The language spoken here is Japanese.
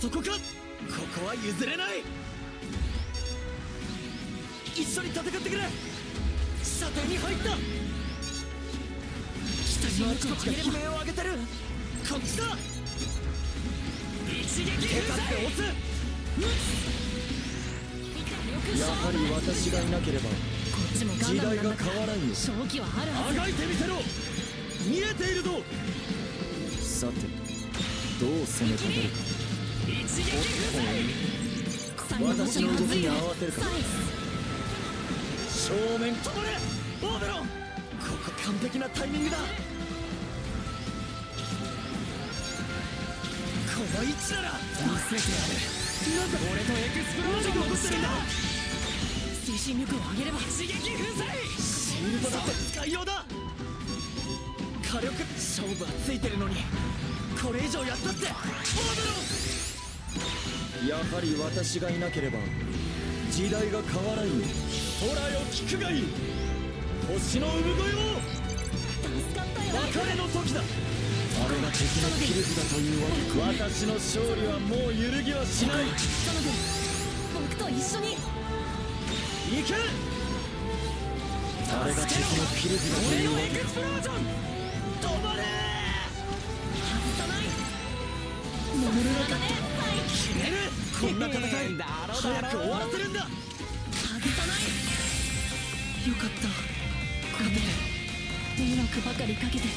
そこか？ここは譲れない！一緒に戦ってくれ！射程に入った！北にあちこちが悲鳴を上げてる！こっちだ！一撃手立って押すやはり私がいなければ時代が変わらんよ。正気はあるはずあがいてみせろ！見えているぞ！さてどう攻め立てるか私の動きに合わせる。か正面止まれオーベロンここ完璧なタイミングだこの位置なら見せてやる。なんだ俺とエクスプロージョンが起こってる。んだ推進力を上げれば刺激粉砕シールドだって使いようだ火力勝負はついてる。のにこれ以上やったってオーベロンやはり私がいなければ時代が変わらんよ空よ聞くがいい星の産声を助かったよ。別れの時だあれが敵の切り札というわけか私の勝利はもう揺るぎはしない。僕と一緒に。行けあれが敵の切り札というわけ俺のエクスプロージョン止まれ外さない守れなかっだねたこんな戦い早く終わらせるんだ。外さないよかった。ごめん迷惑ばかりかけて。